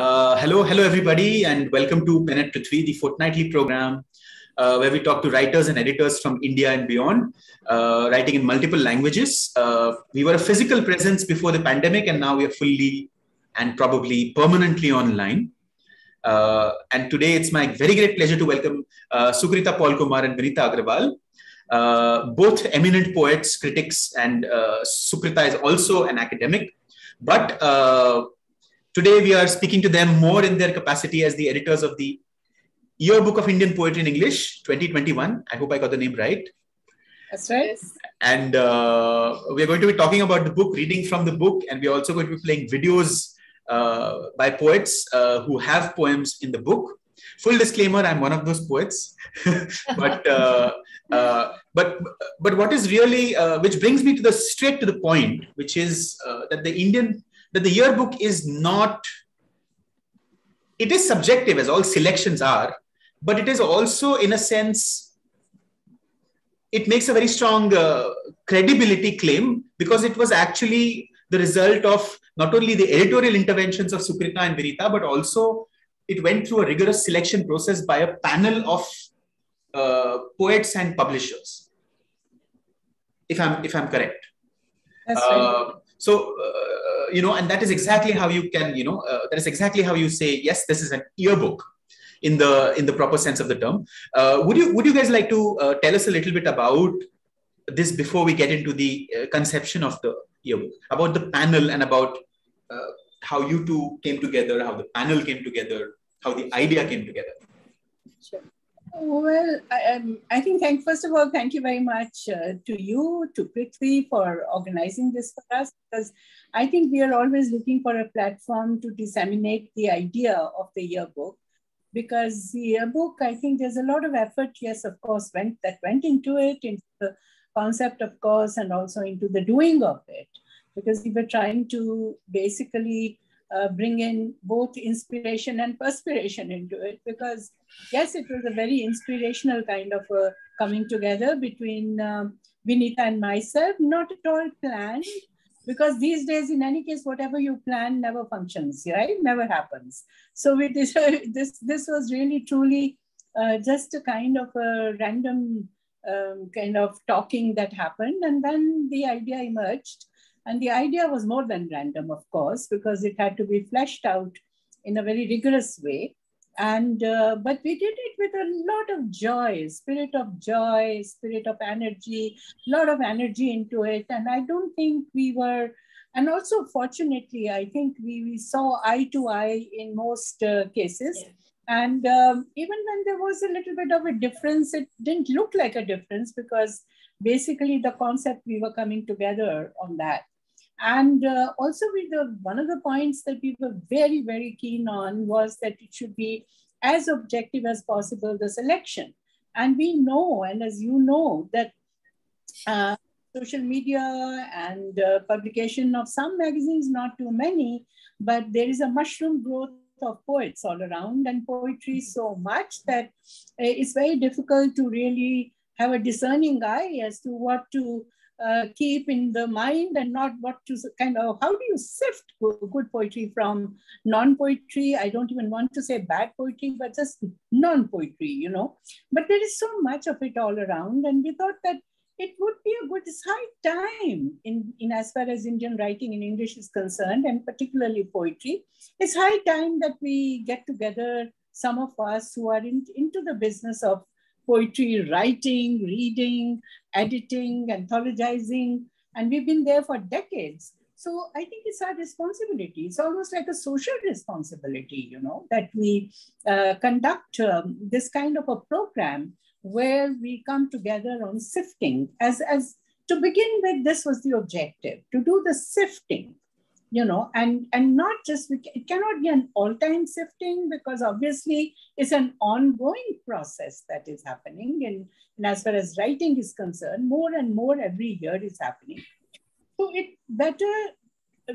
Uh, hello, hello, everybody, and welcome to Pen Prithvi, the fortnightly program uh, where we talk to writers and editors from India and beyond, uh, writing in multiple languages. Uh, we were a physical presence before the pandemic, and now we are fully and probably permanently online. Uh, and today it's my very great pleasure to welcome Sukrita Paul Kumar and Vinita Agrawal, both eminent poets, critics, and Sukrita is also an academic. But today we are speaking to them more in their capacity as the editors of the Yearbook of Indian Poetry in English 2021. I hope I got the name right. That's right. And uh, we're going to be talking about the book, reading from the book, and we're also going to be playing videos uh, by poets uh, who have poems in the book. Full disclaimer: I'm one of those poets, but uh, uh, but but what is really uh, which brings me to the straight to the point, which is uh, that the Indian that the yearbook is not. It is subjective, as all selections are, but it is also, in a sense, it makes a very strong uh, credibility claim because it was actually the result of not only the editorial interventions of Sukrita and Vinita, but also it went through a rigorous selection process by a panel of uh, poets and publishers. If I'm if I'm correct. That's right. Uh, so uh, you know, and that is exactly how you can you know uh, that is exactly how you say yes, this is an yearbook in the in the proper sense of the term. Uh, would you would you guys like to uh, tell us a little bit about this before we get into the conception of the yearbook, about the panel and about how you two came together, how the panel came together, how the idea came together? Well, I, um, I think, thank, first of all, thank you very much uh, to you, to Prithvi for organizing this for us, because I think we are always looking for a platform to disseminate the idea of the yearbook. Because the yearbook, I think there's a lot of effort, yes, of course, went that went into it, into the concept, of course, and also into the doing of it. Because we were trying to basically uh, bring in both inspiration and perspiration into it. Because yes it was a very inspirational kind of a coming together between um, vinita and myself. Not at all planned because these days in any case whatever you plan never functions right? Never happens. So it is this this was really truly uh, just a kind of a random um, kind of talking that happened. And then the idea emerged and the idea was more than random, of course, because it had to be fleshed out in a very rigorous way. And uh, but we did it with a lot of joy, spirit of joy, spirit of energy, a lot of energy into it. And I don't think we were, and also fortunately, I think we, we saw eye to eye in most uh, cases. Yeah. And um, even when there was a little bit of a difference, it didn't look like a difference because basically the concept we were coming together on that. And uh, also, with the, one of the points that we were very, very keen on was that it should be as objective as possible, the selection. And we know, and as you know, that uh, social media and uh, publication of some magazines, not too many, but there is a mushroom growth of poets all around and poetry so much that uh, it's very difficult to really have a discerning eye as to what to uh, keep in the mind and not what to kind of how do you sift good poetry from non-poetry? I don't even want to say bad poetry but just non-poetry you know? But there is so much of it all around and we thought that it would be a good high time in, in as far as indian writing in english is concerned and particularly poetry. It's high time that we get together some of us who are in, into the business of poetry writing, reading, editing, anthologizing, and we've been there for decades. So I think it's our responsibility. It's almost like a social responsibility, you know, that we uh, conduct um, this kind of a program where we come together on sifting. As, as to begin with, this was the objective to do the sifting you know and and not just it cannot be an all-time sifting because obviously it's an ongoing process that is happening. And, and as far as writing is concerned more and more every year is happening. So it better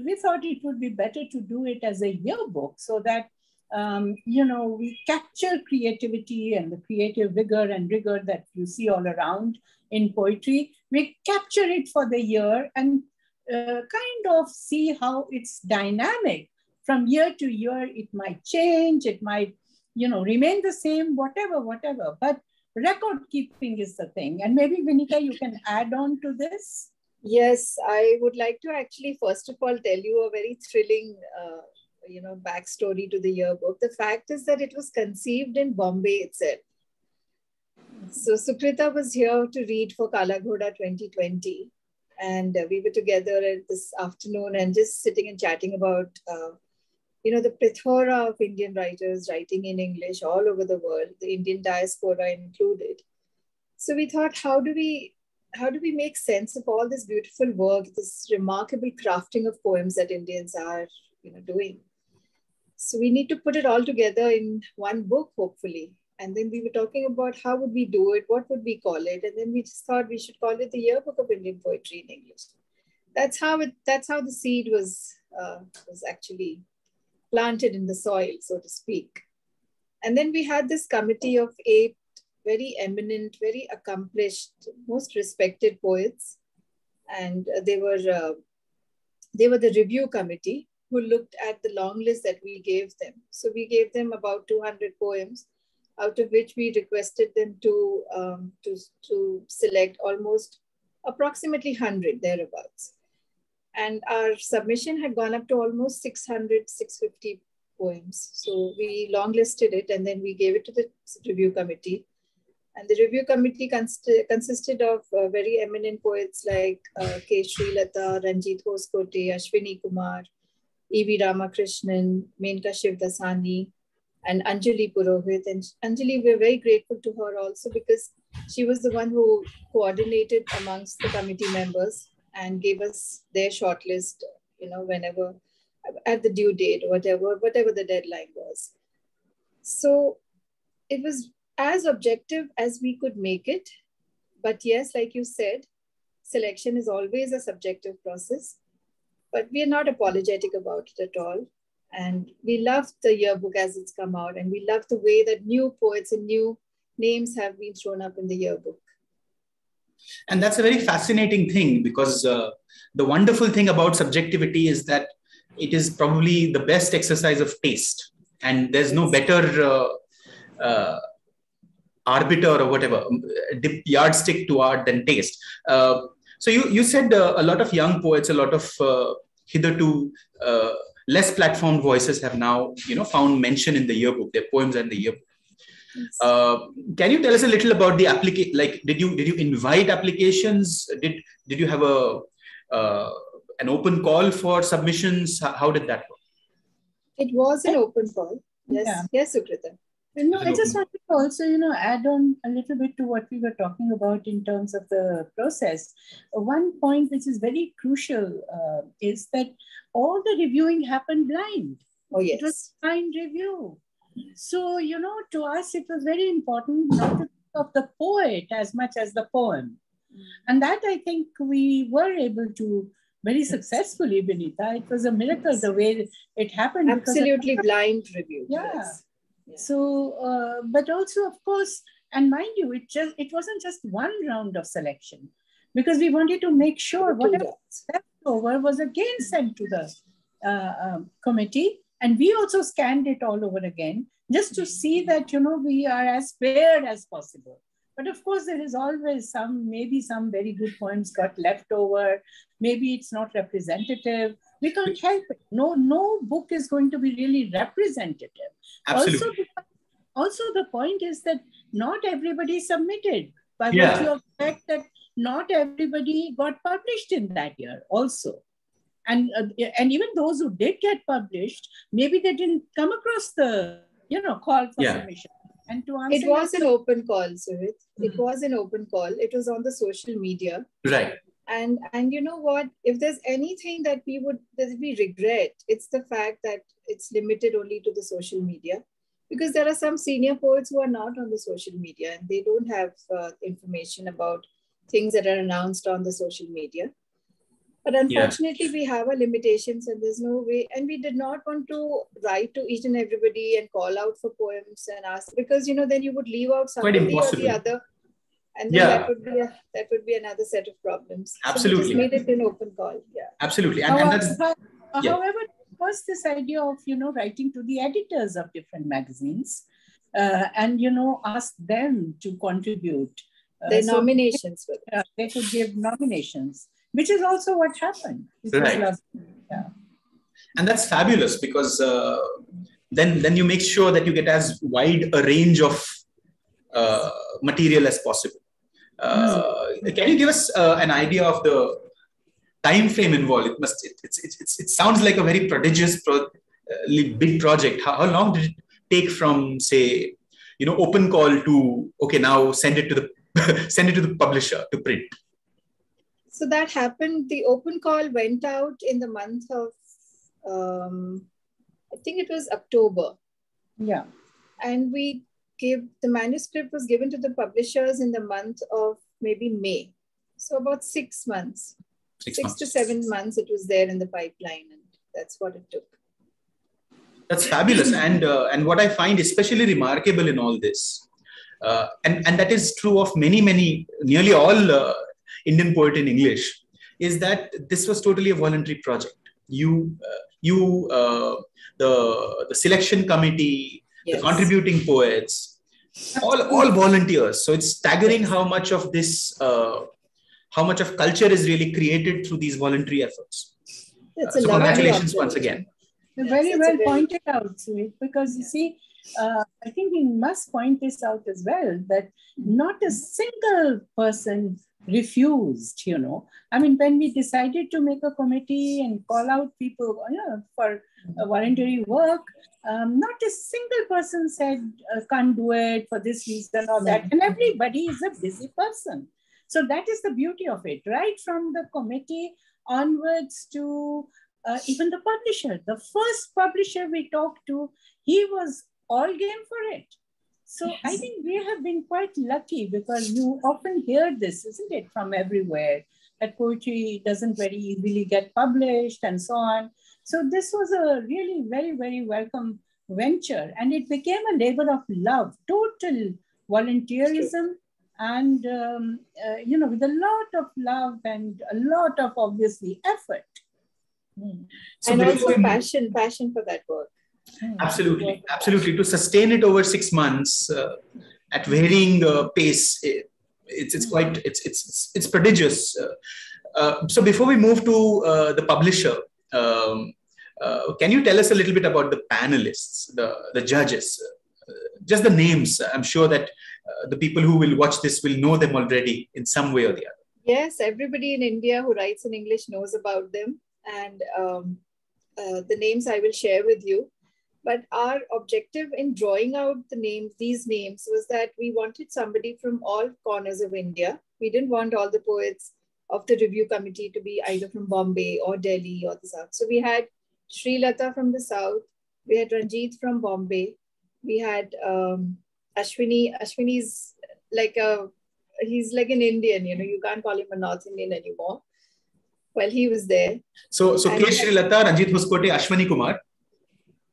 we thought it would be better to do it as a yearbook so that um, you know we capture creativity and the creative vigor and rigor that you see all around in poetry. We capture it for the year and uh, kind of see how it's dynamic. From year to year it might change it might you know remain the same whatever whatever. But record keeping is the thing. And maybe vinita you can add on to this? Yes i would like to actually first of all tell you a very thrilling uh, you know backstory to the yearbook. The fact is that it was conceived in bombay itself. So sukrita was here to read for kala ghoda 2020 and uh, we were together this afternoon and just sitting and chatting about uh, you know the plethora of indian writers writing in english all over the world the indian diaspora included. So we thought how do we how do we make sense of all this beautiful work this remarkable crafting of poems that indians are you know doing? So we need to put it all together in one book hopefully and then we were talking about how would we do it, what would we call it, and then we just thought we should call it the Yearbook of Indian Poetry in English. That's how it. That's how the seed was uh, was actually planted in the soil, so to speak. And then we had this committee of eight very eminent, very accomplished, most respected poets, and uh, they were uh, they were the review committee who looked at the long list that we gave them. So we gave them about 200 poems out of which we requested them to, um, to, to select almost approximately 100 thereabouts. And our submission had gone up to almost 600, 650 poems. So we longlisted it and then we gave it to the review committee. And the review committee const- consisted of uh, very eminent poets like uh, K. Srilata, Ranjit Hoskote, Ashwani Kumar, E.V. Ramakrishnan, Menka Shivdasani, and Anjali Purohit. And Anjali, we're very grateful to her also because she was the one who coordinated amongst the committee members and gave us their shortlist, you know, whenever at the due date, whatever, whatever the deadline was. So it was as objective as we could make it. But yes, like you said, selection is always a subjective process. But we are not apologetic about it at all. And we love the yearbook as it's come out, and we love the way that new poets and new names have been thrown up in the yearbook. And that's a very fascinating thing because uh, the wonderful thing about subjectivity is that it is probably the best exercise of taste, and there's no better uh, uh, arbiter or whatever um, yardstick to art than taste. Uh, so you you said uh, a lot of young poets, a lot of uh, hitherto less platformed voices have now you know found mention in the yearbook. Their poems and the yearbook. Yes. uh, can you tell us a little about the application like did you did you invite applications? Did did you have a uh, an open call for submissions? How did that work? It was an open call. Yes. Yeah. yes sukrita. No, I just wanted to also, you know, add on a little bit to what we were talking about in terms of the process. One point which is very crucial uh, is that all the reviewing happened blind. Oh, yes. It was blind review. So, you know, to us, it was very important not to think of the poet as much as the poem. And that I think we were able to very successfully, Vinita. It was a miracle the way it happened. Absolutely blind review. Yeah. Yes. So, uh, but also, of course, and mind you, it just it wasn't just one round of selection, because we wanted to make sure whatever over was again sent to the uh, um, committee, and we also scanned it all over again just to see that you know we are as fair as possible. But of course, there is always some, maybe some very good points got left over. Maybe it's not representative we can't help it. No, no book is going to be really representative. Absolutely. Also, also the point is that not everybody submitted by yeah. virtue of the fact that not everybody got published in that year also. And, uh, and even those who did get published, maybe they didn't come across the you know call for yeah. submission. And to answer it was an open call, Suhit. Mm-hmm. It was an open call. It was on the social media. Right and and you know what if there's anything that we would that we regret it's the fact that it's limited only to the social media because there are some senior poets who are not on the social media and they don't have uh, information about things that are announced on the social media but unfortunately yeah. we have our limitations and there's no way and we did not want to write to each and everybody and call out for poems and ask because you know then you would leave out somebody or the other and yeah. that would be a, that would be another set of problems. Absolutely, so we just made it an open call. Yeah, absolutely, and, and that's yeah. however, was this idea of, you know, writing to the editors of different magazines uh, and, you know, ask them to contribute. Uh, Their so nominations. They, uh, they could give nominations, which is also what happened. Right. Yeah. And that's fabulous because uh, then, then you make sure that you get as wide a range of uh, material as possible. Mm. Can you give us an idea of the time frame involved it must it, it's, it's, it sounds like a very prodigious pro, uh, big project how, how long did it take from say you know open call to okay now send it to the send it to the publisher to print. So that happened. The open call went out in the month of um, i think it was october. Yeah. And we gave the manuscript was given to the publishers in the month of maybe may. So about six months. Six, six to seven months it was there in the pipeline and that's what it took. That's fabulous. And uh, and what i find especially remarkable in all this and and that is true of many many nearly all uh, indian poet in english is that this was totally a voluntary project you uh, you uh, the the selection committee yes. the contributing poets all all volunteers so it's staggering how much of this uh, how much of culture is really created through these voluntary efforts. it's Uh, so congratulations once again. Very yes, well pointed out, Suhit, because you see, uh, I think we must point this out as well that not a single person refused, you know. I mean, when we decided to make a committee and call out people you know, for voluntary work, um, not a single person said, uh, can't do it for this reason or that. And everybody is a busy person. So that is the beauty of it, right from the committee onwards to uh, even the publisher. The first publisher we talked to, he was all game for it. So yes. I think we have been quite lucky because you often hear this, isn't it, from everywhere, that poetry doesn't very easily get published and so on. So this was a really very, very welcome venture. And it became a labor of love, total volunteerism and um, uh, you know with a lot of love and a lot of obviously effort mm. so and also passion passion for that work. Absolutely. Absolutely. To sustain it over six months uh, at varying uh, pace it, it's it's quite it's it's it's prodigious. Uh, uh, so before we move to uh, the publisher um, can you tell us a little bit about the panelists the the judges? Just the names. I'm sure that uh, the people who will watch this will know them already in some way or the other. Yes, everybody in India who writes in English knows about them. And um, uh, the names I will share with you. But our objective in drawing out the names, these names, was that we wanted somebody from all corners of India. We didn't want all the poets of the review committee to be either from Bombay or Delhi or the South. So we had Srilata from the South, we had Ranjit from Bombay, we had um, Ashwini, Ashwini's like a, he's like an Indian, you know, you can't call him a North Indian anymore. Well, he was there. So, so K. Srilata, Ranjit Hoskote, Ashwani Kumar.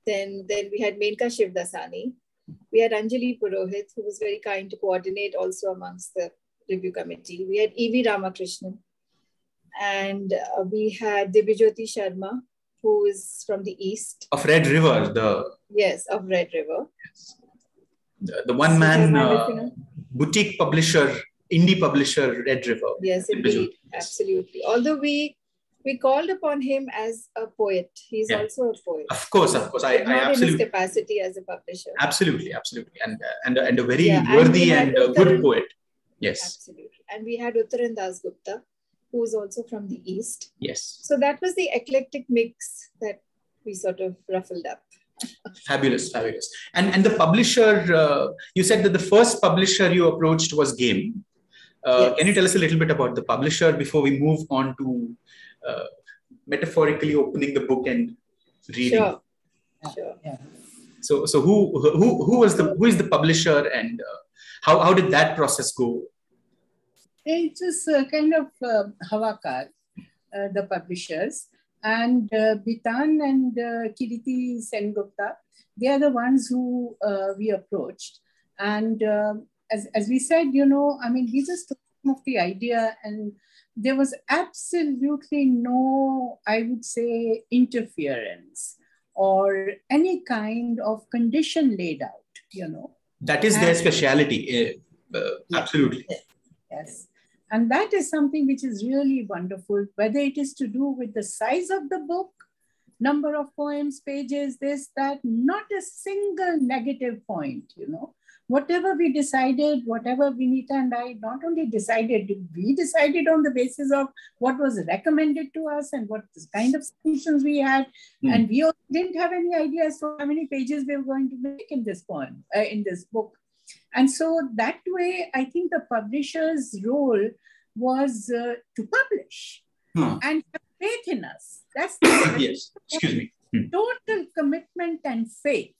Then, then we had Menka Shivdasani. We had Anjali Purohit, who was very kind to coordinate also amongst the review committee. We had E.V. Ramakrishnan. And uh, we had Dibyajyoti Sarma, who is from the east. Of Red River, the... Yes, of Red River. Yes the, the one man uh, boutique publisher, indie publisher, Red River. Yes, indeed. Absolutely. Although we we called upon him as a poet. He's yeah. also a poet. Of course, of course. I, I absolutely. in his capacity as a publisher. Absolutely, absolutely. And uh, and, and a very yeah, worthy and, and good poet. Yes. Absolutely. And we had Uttaran Das Gupta, who is also from the East. Yes. So that was the eclectic mix that we sort of ruffled up fabulous fabulous and and the publisher uh, you said that the first publisher you approached was game uh, yes. can you tell us a little bit about the publisher before we move on to uh, metaphorically opening the book and reading sure. Sure. Yeah. so so who who who was the who is the publisher and uh, how how did that process go it was uh, kind of uh, Hawakal, uh, the publishers and uh, Bitan and uh, Kiriti Sengupta, they are the ones who uh, we approached. And uh, as, as we said, you know, I mean, we just took of the idea and there was absolutely no, I would say, interference or any kind of condition laid out, you know. That is and, their speciality. Uh, uh, absolutely. Yes. And that is something which is really wonderful, whether it is to do with the size of the book, number of poems, pages, this, that, not a single negative point, you know whatever we decided, whatever Vinita and I not only decided, we decided on the basis of what was recommended to us and what kind of solutions we had. Mm. And we didn't have any idea as to how many pages we were going to make in this poem, uh, in this book. And so that way, I think the publisher's role was uh, to publish hmm. and have faith in us. That's the yes. Excuse me. Hmm. Total commitment and faith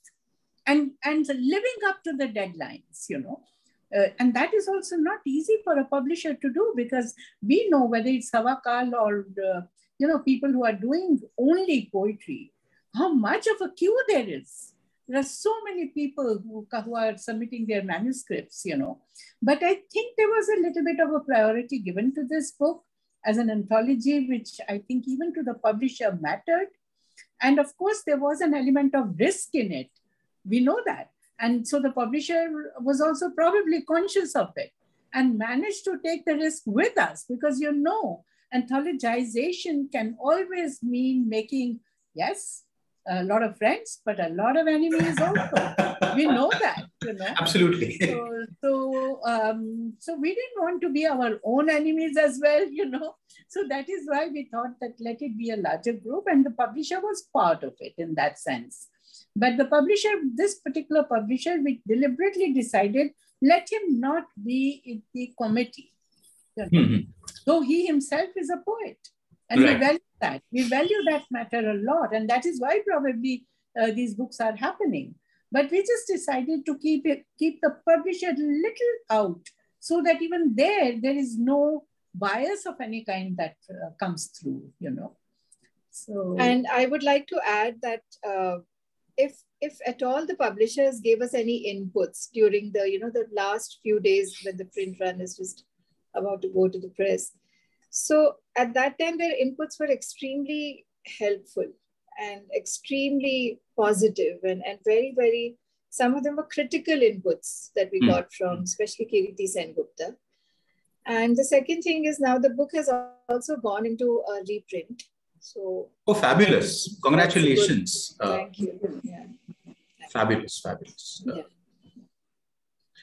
and and living up to the deadlines you know uh, and that is also not easy for a publisher to do because we know whether it's Hawakal or uh, you know people who are doing only poetry, how much of a queue there is. There are so many people who, who are submitting their manuscripts, you know. But I think there was a little bit of a priority given to this book as an anthology, which I think even to the publisher mattered. And of course, there was an element of risk in it we know that. And so the publisher was also probably conscious of it and managed to take the risk with us because you know, anthologization can always mean making, yes, a lot of friends, but a lot of enemies also. we know that, you know. Absolutely. So, so, um, so we didn't want to be our own enemies as well, you know. So that is why we thought that let it be a larger group, and the publisher was part of it in that sense. But the publisher, this particular publisher, we deliberately decided let him not be in the committee. Mm-hmm. Though he himself is a poet. And right. we value that. We value that matter a lot. And that is why probably uh, these books are happening. But we just decided to keep it, keep the publisher a little out so that even there, there is no bias of any kind that uh, comes through, you know. So, and I would like to add that uh, if if at all the publishers gave us any inputs during the you know the last few days when the print run is just about to go to the press so at that time their inputs were extremely helpful and extremely positive and, and very very some of them were critical inputs that we mm. got from especially Kiriti Sengupta. And the second thing is now the book has also gone into a reprint. So oh, fabulous! Congratulations. Uh, Thank you. Yeah. Fabulous, fabulous. Uh, yeah.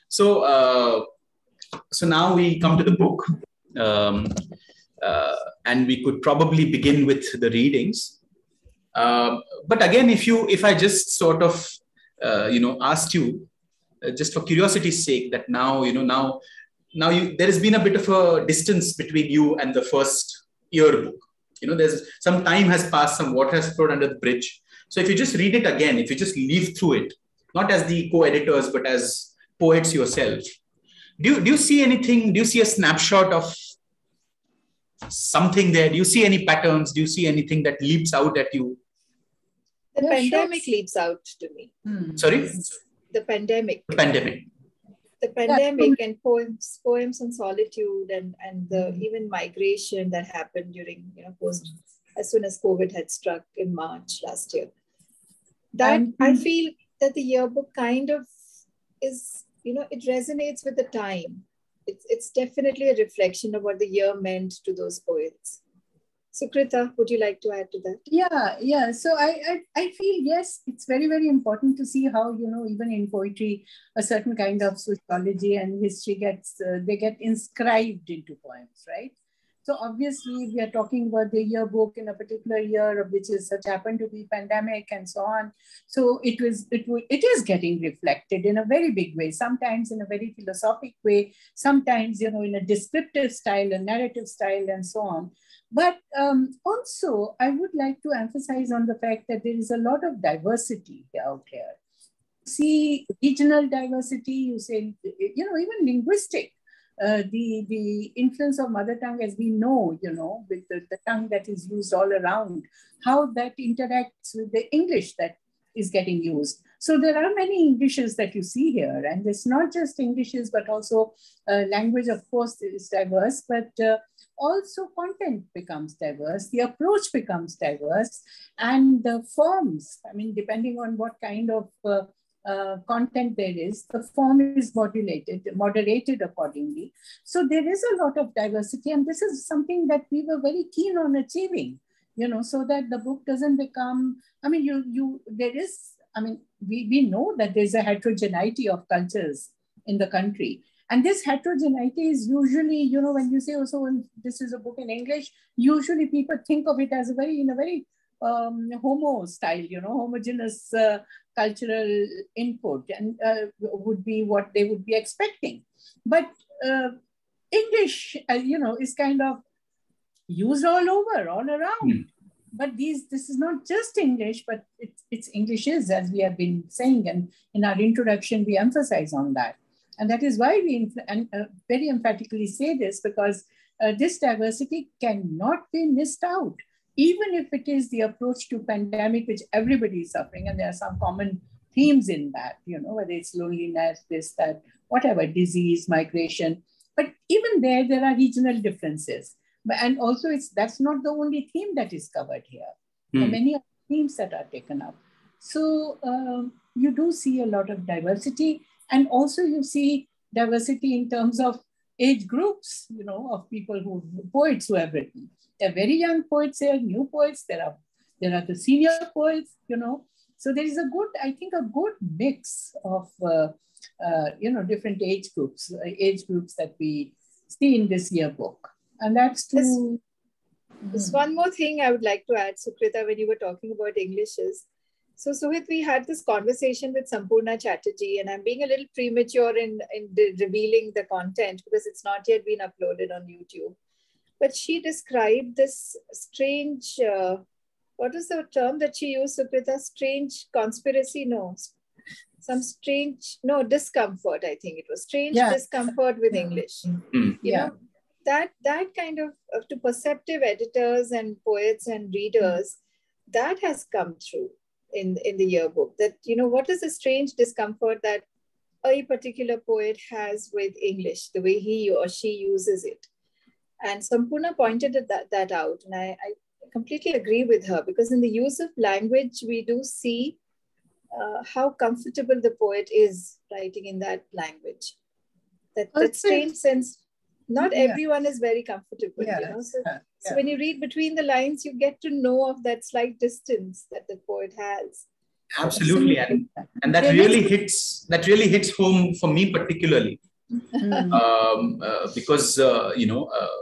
So, uh, so now we come to the book, um, uh, and we could probably begin with the readings. Uh, but again, if you, if I just sort of, uh, you know, asked you, just for curiosity's sake, that now, you know, now, now you, there has been a bit of a distance between you and the first yearbook you know there's some time has passed some water has flowed under the bridge. So if you just read it again if you just leaf through it not as the co-editors but as poets yourself do you, do you see anything do you see a snapshot of something there? Do you see any patterns? Do you see anything that leaps out at you? The yeah, pandemic sure. leaps out to me. Hmm. sorry? The pandemic. The pandemic the pandemic and poems poems on solitude and and the mm-hmm. even migration that happened during you know post as soon as covid had struck in march last year that mm-hmm. i feel that the yearbook kind of is you know it resonates with the time it's, it's definitely a reflection of what the year meant to those poets Sukrita, would you like to add to that? Yeah, yeah. So I, I, I feel yes, it's very, very important to see how you know even in poetry, a certain kind of sociology and history gets uh, they get inscribed into poems, right? So obviously we are talking about the yearbook in a particular year, which is such happened to be pandemic and so on. So it was it it is getting reflected in a very big way. Sometimes in a very philosophic way. Sometimes you know in a descriptive style, a narrative style, and so on. But um, also, I would like to emphasize on the fact that there is a lot of diversity out here. See regional diversity, you say, you know, even linguistic. Uh, the, the influence of mother tongue, as we know, you know, with the, the tongue that is used all around, how that interacts with the English that is getting used. So there are many Englishes that you see here, and it's not just Englishes, but also uh, language, of course, is diverse, but uh, also content becomes diverse, the approach becomes diverse, and the forms, I mean, depending on what kind of uh, uh, content there is, the form is modulated, moderated accordingly. So there is a lot of diversity, and this is something that we were very keen on achieving, you know, so that the book doesn't become, I mean, you, you, there is, I mean, we, we know that there's a heterogeneity of cultures in the country. And this heterogeneity is usually, you know, when you say also when this is a book in English, usually people think of it as a very, in a very um, homo style, you know, homogeneous uh, cultural input and uh, would be what they would be expecting. But uh, English, uh, you know, is kind of used all over, all around. Mm. But these, this is not just English, but it's, it's English is, as we have been saying, and in our introduction, we emphasize on that. And that is why we and, uh, very emphatically say this because uh, this diversity cannot be missed out, even if it is the approach to pandemic, which everybody is suffering. And there are some common themes in that, you know, whether it's loneliness, this, that, whatever, disease, migration. But even there, there are regional differences. And also, it's that's not the only theme that is covered here. Mm. There are hmm. many themes that are taken up. So uh, you do see a lot of diversity. And also you see diversity in terms of age groups, you know, of people who, poets who have written. There are very young poets here, new poets, there are, there are the senior poets, you know. So there is a good, I think a good mix of, uh, uh, you know, different age groups, uh, age groups that we see in this yearbook. And that's to... There's, there's one more thing I would like to add, Sukrita, when you were talking about English is, so, Suhit, we had this conversation with Sampurna Chattarji, and I'm being a little premature in, in revealing the content because it's not yet been uploaded on YouTube. But she described this strange, uh, what was the term that she used, Sukrita? Strange conspiracy? No, some strange, no, discomfort, I think it was. Strange yeah. discomfort with yeah. English. Mm. You yeah. know, that, that kind of, of to perceptive editors and poets and readers, mm. that has come through in, in the yearbook that, you know, what is the strange discomfort that a particular poet has with English, the way he or she uses it. And Sampurna pointed that, that out. And I, I completely agree with her because in the use of language, we do see uh, how comfortable the poet is writing in that language. That, that strange sense not yeah. everyone is very comfortable yeah, you know so, yeah. so when you read between the lines you get to know of that slight distance that the poet has absolutely and, and that really hits that really hits home for me particularly mm-hmm. um, uh, because uh, you know uh,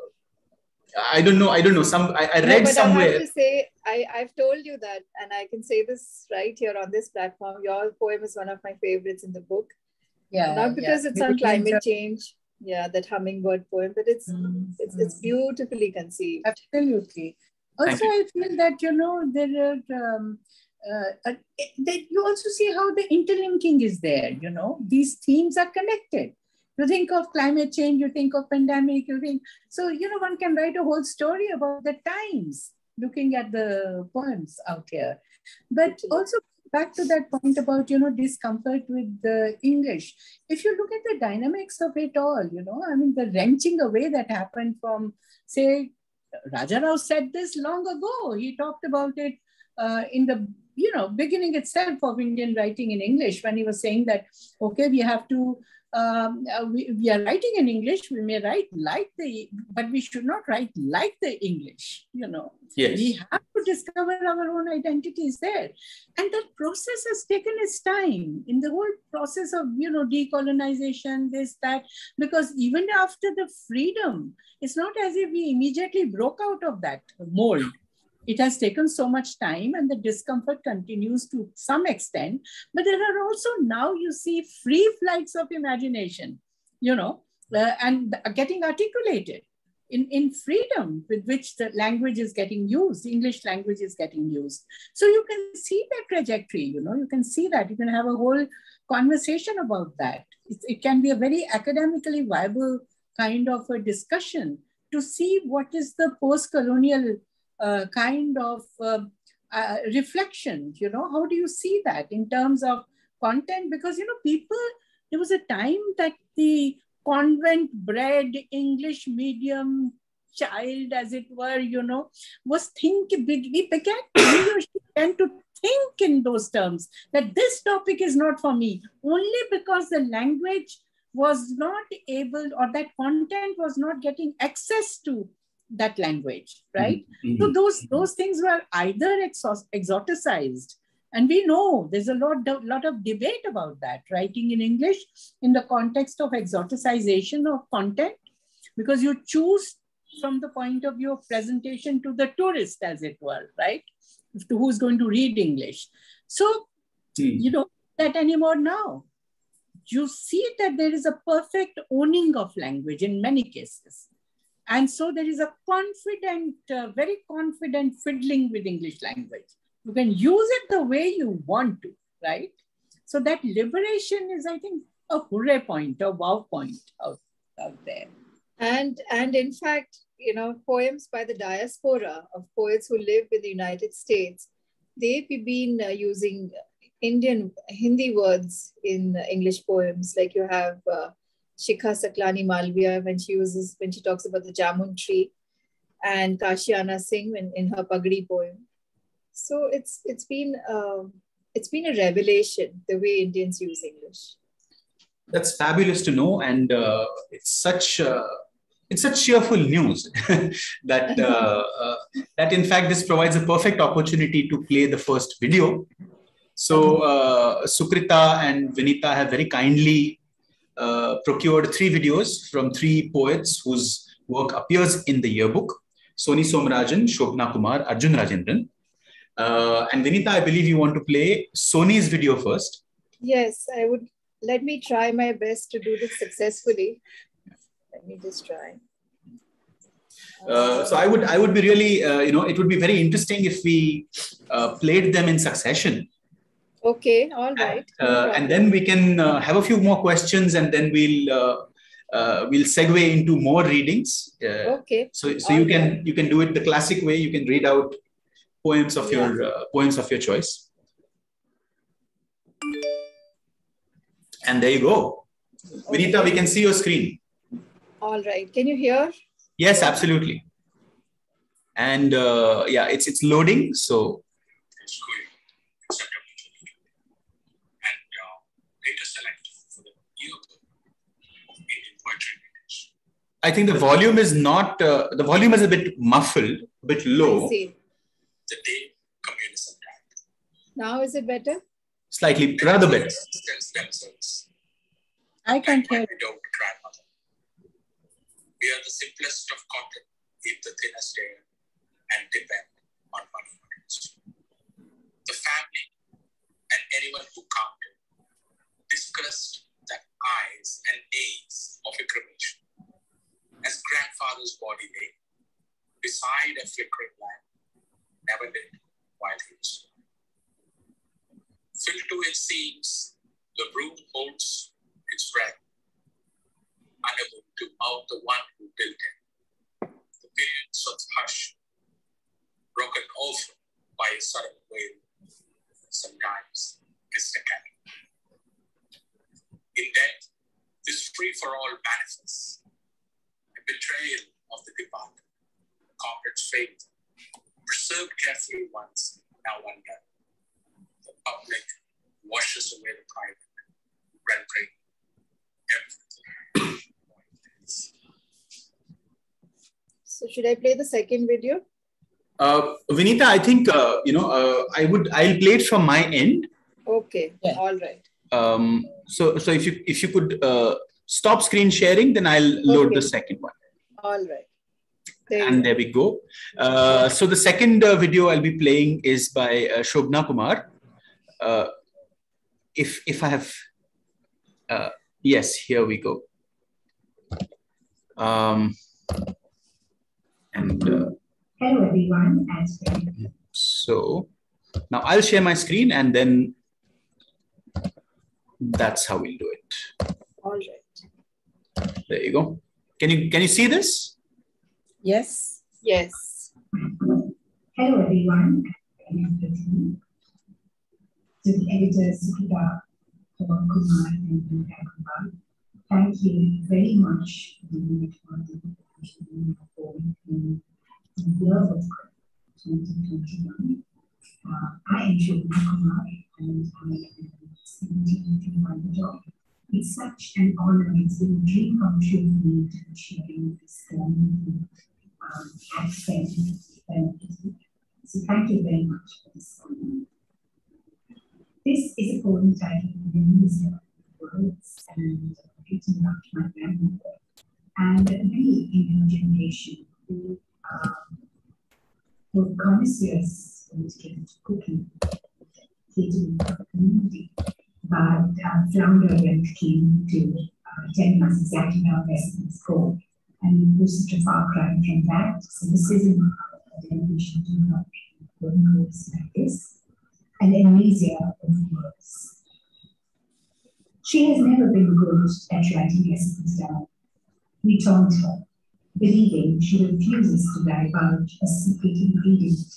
I don't know. I don't know. Some I, I read no, but somewhere. I have to say, I, I've told you that, and I can say this right here on this platform. Your poem is one of my favorites in the book. Yeah. Not because yeah. it's on climate change, yeah that hummingbird poem but it's mm-hmm. it's, it's beautifully conceived. Absolutely. Also i feel that you know there are um, uh, uh, that you also see how the interlinking is there you know. These themes are connected. You think of climate change you think of pandemic you think so you know one can write a whole story about the times looking at the poems out here. But also back to that point about you know discomfort with the english. If you look at the dynamics of it all you know i mean the wrenching away that happened from say raja rao said this long ago. He talked about it uh, in the you know beginning itself of indian writing in english when he was saying that okay we have to um, uh, we, we are writing in English, we may write like the, but we should not write like the English, you know. Yes. We have to discover our own identities there. And that process has taken its time in the whole process of, you know, decolonization, this, that, because even after the freedom, it's not as if we immediately broke out of that mold it has taken so much time and the discomfort continues to some extent. But there are also now you see free flights of imagination, you know, uh, and getting articulated in, in freedom with which the language is getting used, English language is getting used. So you can see that trajectory, you know, you can see that. You can have a whole conversation about that. It, it can be a very academically viable kind of a discussion to see what is the post-colonial kind of uh, uh, reflection you know? How do you see that in terms of content? Because you know people there was a time that the convent bred english medium child, as it were, you know, was thinking, we began, began to think in those terms that this topic is not for me, only because the language was not able or that content was not getting access to that language, right? Mm-hmm. So those, those things were either exoticized and we know there's a lot, lot of debate about that, writing in English in the context of exoticization of content, because you choose from the point of view of presentation to the tourist, as it were, right? To who's going to read English. So mm. you don't that anymore now. You see that there is a perfect owning of language in many cases. And so there is a confident, uh, very confident fiddling with English language. You can use it the way you want to, right? So that liberation is, I think, a hooray point, a wow point out, out there. And and in fact, you know, poems by the diaspora of poets who live in the United States, they've been uh, using Indian Hindi words in English poems. Like you have uh, Shikha Saklani Malviya when she uses when she talks about the jamun tree, and Kashiana Singh in, in her Pagdi poem. So it's it's been uh, it's been a revelation the way Indians use English. That's fabulous to know, and uh, it's such uh, it's such cheerful news that uh, uh, that in fact this provides a perfect opportunity to play the first video. So uh, Sukrita and Vinita have very kindly procured three videos from three poets whose work appears in the yearbook. Soni Somarajan, Shobhana Kumar, Arjun Rajendran. Uh, and Vinita, I believe you want to play Soni's video first. Yes, I would. Let me try my best to do this successfully. Let me just try. Uh, so I would I would be really uh, you know it would be very interesting if we uh, played them in succession. Okay, all right. And, uh, and then we can uh, have a few more questions, and then we'll we'll segue into more readings. okay. So so all you can right. you can do it the classic way. You can read out poems of yeah. your uh, poems of your choice. And there you go. Okay. Vinita, we can see your screen. All right. Can you hear? Yes, absolutely. And uh, yeah, it's it's loading. So. I think the volume is not, uh, the volume is a bit muffled, a bit low the day communism. Now is it better? Slightly, rather better. I can't hear. grandmother. We are the simplest of cotton, eat the thinnest air, and depend on money The family and anyone who counted discussed the eyes and days of a cremation. As grandfather's body lay beside a flickering lamp, never did while he was Filled to its seams, the room holds its breath, unable to mount the one who built it. The periods of hush, broken off by a sudden wail, sometimes staccato. In death, this free for all manifests betrayal of the departed, comrade's faith preserved carefully once, now undone. The public washes away the private, rendering everything. so should I play the second video? Uh, Vinita, I think uh, you know uh, I would I'll play it from my end. Okay, yeah. all right. Um, so so if you if you could uh, stop screen sharing, then I'll load okay. the second one. All right. There and there we go. Uh, so the second uh, video I'll be playing is by uh, Shobhana Kumar. Uh, if if I have, uh, yes, here we go. Um, and uh, hello everyone. So now I'll share my screen and then that's how we'll do it. All right. There you go. Can you can you see this? Yes. Yes. Hello, everyone. To the editors, Sukrita, Kumar, and Kumar, thank you very much for the in the yearbook 2021. Uh, I am Shobhana Kumar and I am 17 by the job. It's such an honor. It's a dream come true for me to be sharing this um, at So thank you very much for this. This is a poem titled The Music Words and written after my grandmother. And we in her generation who um, were connoisseurs when it came to cooking, catering for the community. But uh, flounder when it to uh, telling us exactly how go. And we're such a far cry from that. So this isn't a television do not words like this. An amnesia of. She has never been good at writing recipes down. We taunt her, believing she refuses to divulge a secret ingredient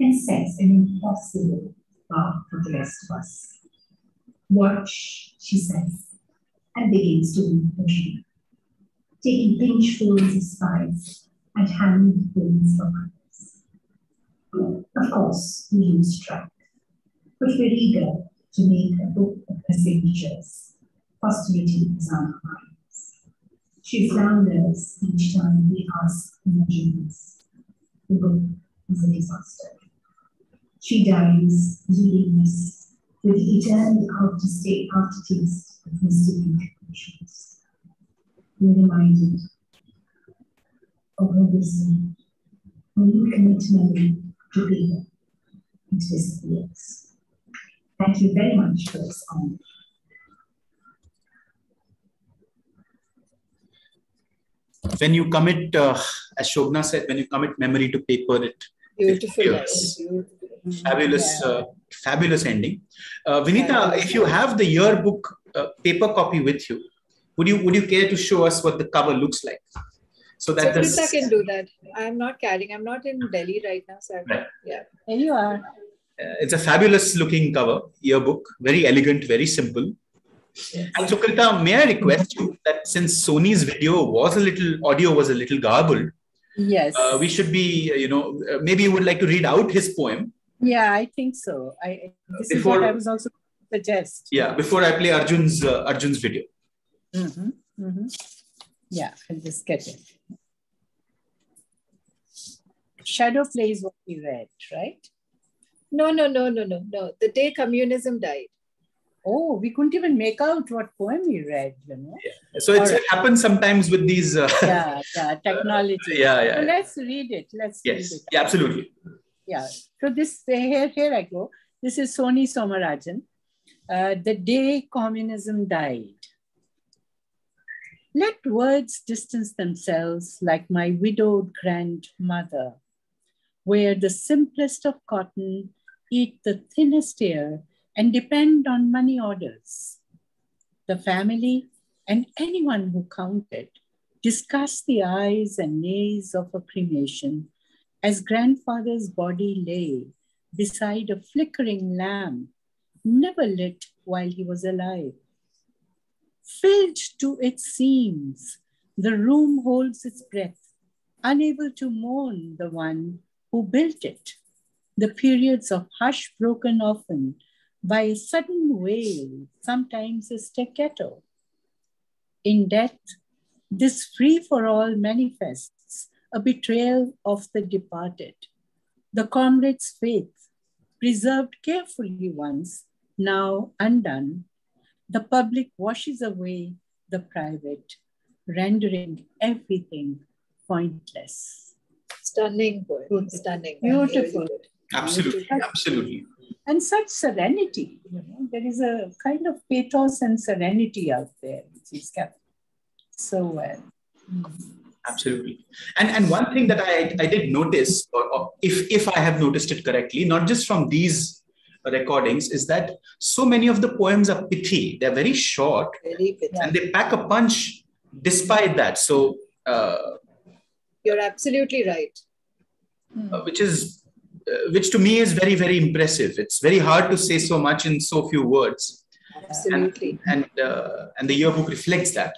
and sets an impossible bar for the rest of us. Watch, she says, and begins to weep her dream, taking pinchfuls of spice and handfuls of others. Of course, we use track, but we're eager to make a book of her signatures. Posterity is on our minds. She flounders each time we ask questions. The book is a disaster. She dies leaving us with the eternal aftertaste, aftertaste of mistaken conclusions. We're reminded of her wisdom when you commit memory to be it disappears. Thank you very much for this honor. When you commit, uh, as Shobhana said, when you commit memory to paper, it Beautiful. Yes. Beautiful. fabulous, Yeah. uh, fabulous ending. Uh, Vinita, if you have the yearbook uh, paper copy with you, would you would you care to show us what the cover looks like? So So that Krita this, can do that. I'm not carrying. I'm not in Delhi right now, so Right. yeah. There you are. uh, it's a fabulous looking cover, yearbook, very elegant, very simple. And so, Krita, may I request you that since Soni's video was a little, audio was a little garbled, Yes. uh, we should be, uh, you know, uh, maybe you would like to read out his poem. Yeah, I think so. I this is what I was also suggest. Yeah, before I play Arjun's uh, Arjun's video. Mhm, mhm. Yeah, I'll just get it. Shadow plays what we read, right? No, no, no, no, no, no. The day communism died. Oh, we couldn't even make out what poem we read, you know? So it's, Alright. it happens sometimes with these. Uh, Yeah, yeah, technology. yeah, yeah, So yeah. let's read it. Let's read Yes, it. yeah, absolutely. Yeah. So this here, here I go. This is Soni Somarajan. Uh, the day communism died. Let words distance themselves like my widowed grandmother, where the simplest of cotton eat the thinnest air and depend on money orders. The family and anyone who counted discuss the ayes and nays of a cremation as grandfather's body lay beside a flickering lamp, never lit while he was alive. Filled to its seams, the room holds its breath, unable to mourn the one who built it. The periods of hush broken often by a sudden wail, sometimes a staccato. In death, this free for all manifests a betrayal of the departed. The comrade's faith, preserved carefully once, now undone, the public washes away the private, rendering everything pointless. Stunning poem. Beautiful. Stunning. Beautiful. Really. Absolutely, absolutely. And such serenity, you know, there is a kind of pathos and serenity out there, which is kept so well. Mm. Absolutely. And and one thing that I, I did notice, or, or if if I have noticed it correctly, not just from these recordings, is that so many of the poems are pithy. They're very short Very good. and they pack a punch despite that. So uh, You're absolutely right. uh, which is uh, which to me is very very impressive. It's very hard to say so much in so few words. Absolutely. and uh, and the yearbook reflects that.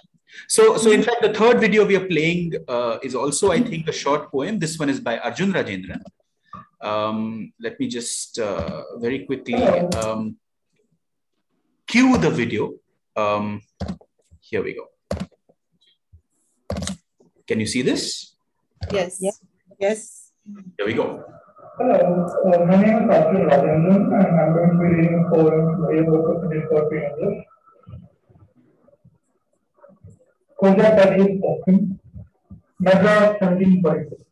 So, so in fact, the third video we are playing uh, is also, I think, a short poem. This one is by Arjun Rajendran. Um, let me just uh, very quickly um, cue the video. Um, here we go. Can you see this? Yes. Yes. Yes. Here we go. Hello, uh, my name is Arjun Rajendran and I'm going to be reading a poem from the book of Indian Poetry English. Koja Petrus Uskan, Madras 1746.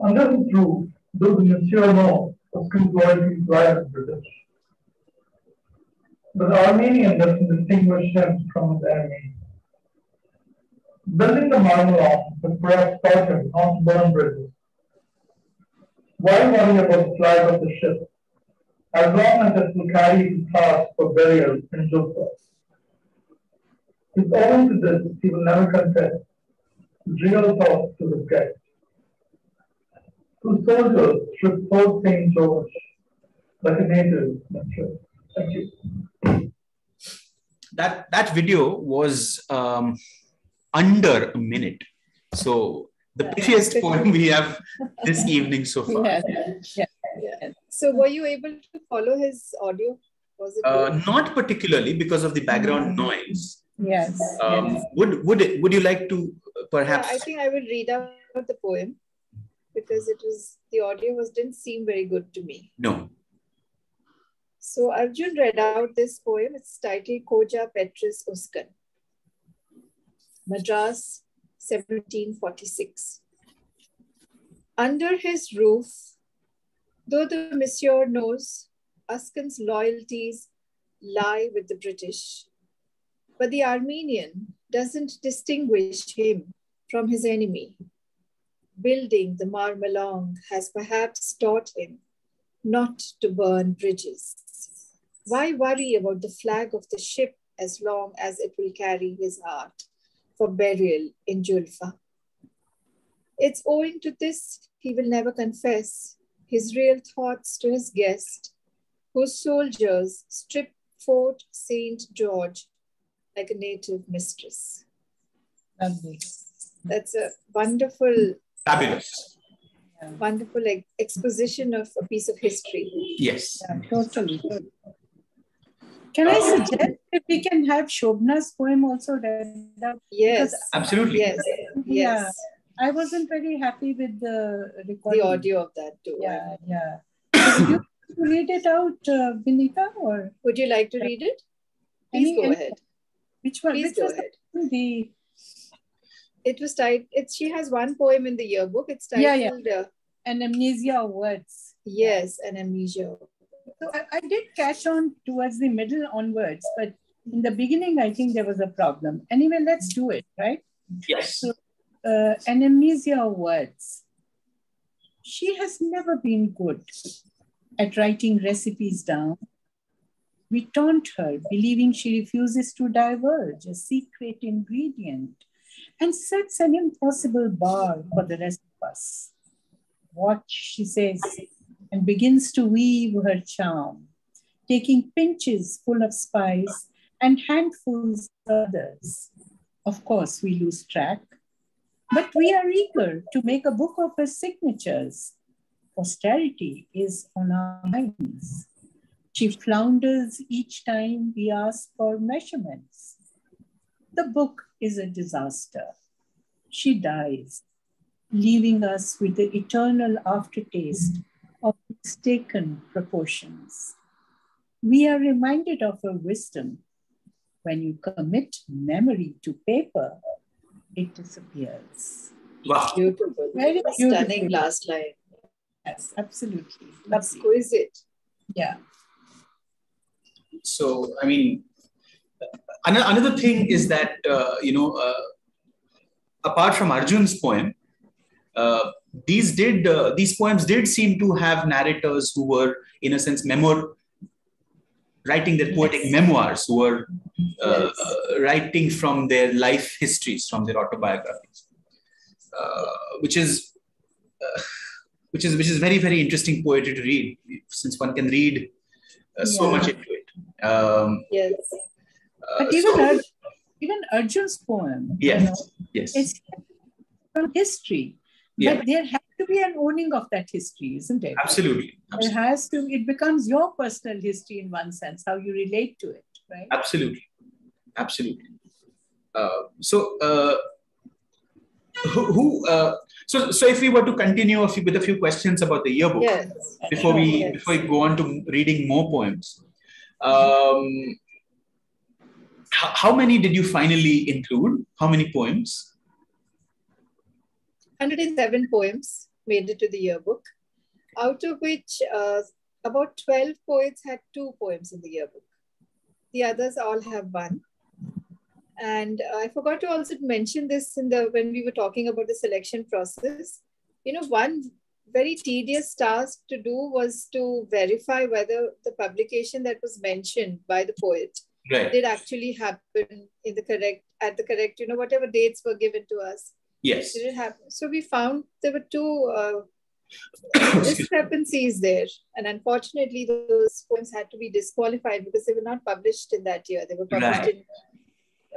Under his roof, those monsieur know Uskan's loyalty right as British. But the Armenian doesn't distinguish him from his enemy. Building the arms has perhaps him not burn bridges. Why worry about the flag of the ship, as long as it will carry his heart for burial in Julfa? It's owing to this he will never confess his real thoughts to his guest. Two soldiers should hold St. George like a native minstrel. Thank you. That that video was um, under a minute. So the prettiest poem we have this evening so far. Yes. yes. Yeah. So were you able to follow his audio? Was it Uh, not particularly because of the background noise. Yes. Um, yes. would would it, would you like to uh, perhaps? Yeah, I think I will read out the poem because it was the audio was didn't seem very good to me. no. So Arjun read out this poem. It's titled Koja Petrus Uskan. Madras, 1746. Under his roof, though the monsieur knows Uskan's loyalties lie with the British, but the Armenian doesn't distinguish him from his enemy. Building the Marmalong has perhaps taught him not to burn bridges. Why worry about the flag of the ship as long as it will carry his heart for burial in Julfa? It's owing to this he will never confess his real thoughts to his guest, whose soldiers strip Fort St. George like a native mistress. Lovely. That's a wonderful, Fabulous. wonderful like, exposition of a piece of history. Yes. Yeah, totally. totally. Can I suggest if we can have Shobhana's poem also read out? Yes, Absolutely. yes, Yeah. yes. I wasn't very happy with the recording. The audio of that too. Yeah, yeah. Would you read it out, uh, Vinita, or Would you like to read it? Please Any- go any- ahead. Which one? Please which go was ahead. the It was titled. It's she has one poem in the yearbook. It's titled. Yeah, yeah. titled uh, an amnesia of words? Yes, an amnesia. So I, I did catch on towards the middle onwards, but in the beginning, I think there was a problem. Anyway, let's do it, right? Yes. So, uh, an amnesia of words. She has never been good at writing recipes down. We taunt her, believing she refuses to divulge a secret ingredient and sets an impossible bar for the rest of us. Watch, she says, and begins to weave her charm, taking pinches full of spice and handfuls of others. Of course, we lose track, but we are eager to make a book of her signatures. Posterity is on our minds. She flounders each time we ask for measurements. The book is a disaster. She dies, leaving us with the eternal aftertaste of mistaken proportions. We are reminded of her wisdom. When you commit memory to paper, it disappears. Wow. Beautiful. Very Stunning beautiful. last line. Yes, absolutely. Lovely. Exquisite. Yeah. So, I mean, another, thing is that, uh, you know, uh, apart from Arjun's poem, uh, these did uh, these poems did seem to have narrators who were, in a sense, memor writing their poetic Yes. memoirs, who were uh, Yes. uh, writing from their life histories, from their autobiographies, uh, which is uh, which is which is very very interesting poetry to read, since one can read uh, so Yeah. much into it. Um, Yes. uh, But even so- Ar- even Arjun's poem. Yes, you know, yes. It's from history. Yeah. But there has to be an owning of that history, isn't it? Absolutely. There Absolutely. has to, it becomes your personal history in one sense, how you relate to it, right? Absolutely. Absolutely. Uh, so, uh, who, who uh, so, so if we were to continue a few, with a few questions about the yearbook Yes. before we Yes. before we go on to reading more poems, um, how, many did you finally include? How many poems? 107 poems made it to the yearbook, out of which uh, about 12 poets had two poems in the yearbook. The others all have one. And I forgot to also mention this in the when we were talking about the selection process. You know, one very tedious task to do was to verify whether the publication that was mentioned by the poet Right. did actually happen in the correct at the correct, you know, whatever dates were given to us Yes. did it happen? So we found there were two uh, discrepancies there, and unfortunately, those poems had to be disqualified because they were not published in that year. They were published Right. in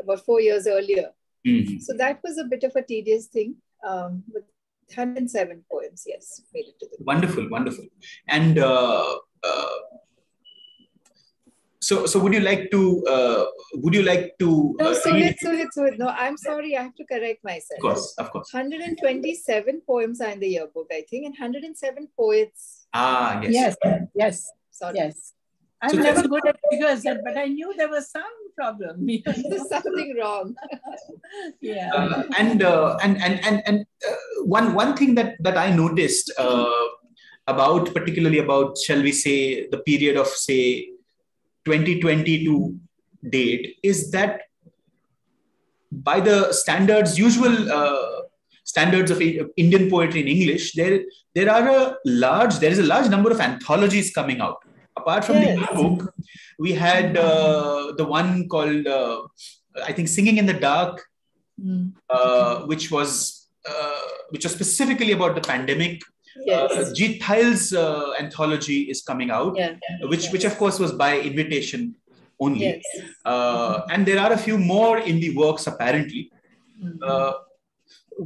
about four years earlier. Mhm. So that was a bit of a tedious thing. Um, but 107 poems, yes, made it to the. Wonderful, wonderful. And uh, uh, so, so would you like to? Uh, would you like to? No, uh, so read- let's, so let's, no, I'm sorry, I have to correct myself. Of course, of course. 127 poems are in the yearbook, I think, and 107 poets. Ah, yes. Yes, yes, Sorry. yes. I'm So never good at figures, but I knew there was some problem. There's something wrong. yeah. Uh, and, uh, and and and and uh, one one thing that that I noticed uh, about particularly about shall we say the period of say 2020 to date is that by the standards usual uh, standards of of Indian poetry in English there there are a large there is a large number of anthologies coming out apart from Yes. the book we had uh, the one called uh, I think Singing in the Dark Mm. uh, which was uh, which was specifically about the pandemic. Yes. Uh, Jeet Thayil's uh, anthology is coming out, yeah. which which of course was by invitation only. Yes. Uh, and there are a few more in the works apparently. Mm. Uh,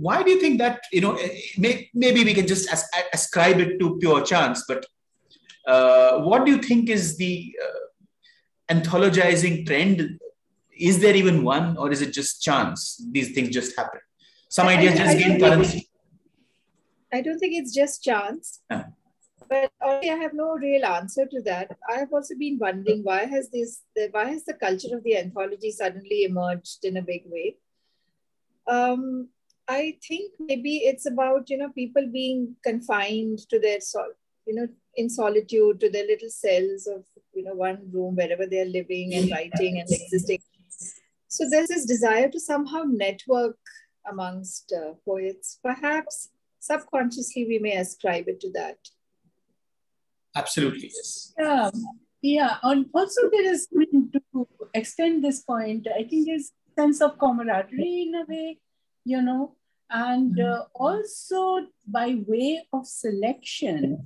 why do you think that you know may, maybe we can just as, ascribe it to pure chance but uh, what do you think is the uh, anthologizing trend is there even one or is it just chance these things just happen some ideas I- just I gain currency I don't think it's just chance. Ah. But honestly, I have no real answer to that. I have also been wondering why has this, why has the culture of the anthology suddenly emerged in a big way? Um, I think maybe it's about you know people being confined to their sol, you know, in solitude to their little cells of you know one room wherever they're living and writing and existing. So there's this desire to somehow network amongst uh, poets, perhaps subconsciously we may ascribe it to that. absolutely yes Yeah, yeah. And also, there is to extend this point. I think there's sense of camaraderie in a way, you know, and uh, also by way of selection,